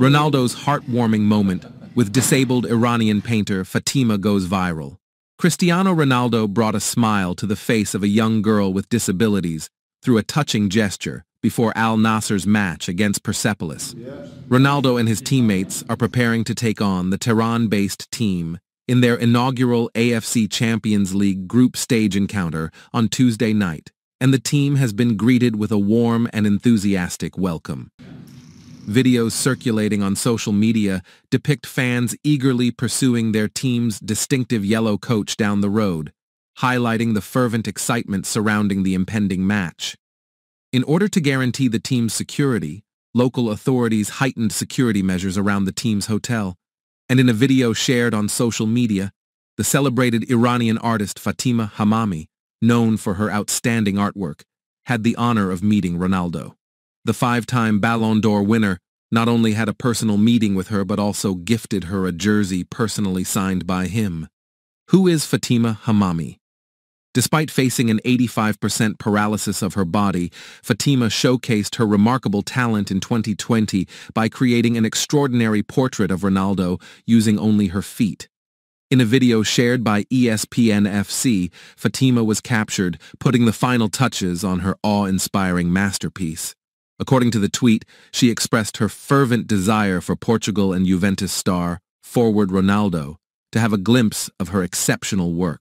Ronaldo's heartwarming moment with disabled Iranian painter Fatimah goes viral. Cristiano Ronaldo brought a smile to the face of a young girl with disabilities through a touching gesture before Al Nassr's match against Persepolis. Ronaldo and his teammates are preparing to take on the Tehran-based team in their inaugural AFC Champions League group stage encounter on Tuesday night, and the team has been greeted with a warm and enthusiastic welcome. Videos circulating on social media depict fans eagerly pursuing their team's distinctive yellow coach down the road, highlighting the fervent excitement surrounding the impending match. In order to guarantee the team's security, local authorities heightened security measures around the team's hotel, and in a video shared on social media, the celebrated Iranian artist Fatimah Hamami, known for her outstanding artwork, had the honor of meeting Ronaldo. The five-time Ballon d'Or winner not only had a personal meeting with her but also gifted her a jersey personally signed by him. Who is Fatimah Hamami? Despite facing an 85% paralysis of her body, Fatimah showcased her remarkable talent in 2020 by creating an extraordinary portrait of Ronaldo using only her feet. In a video shared by ESPN FC, Fatimah was captured, putting the final touches on her awe-inspiring masterpiece. According to the tweet, she expressed her fervent desire for Portugal and Juventus star, forward Ronaldo, to have a glimpse of her exceptional work.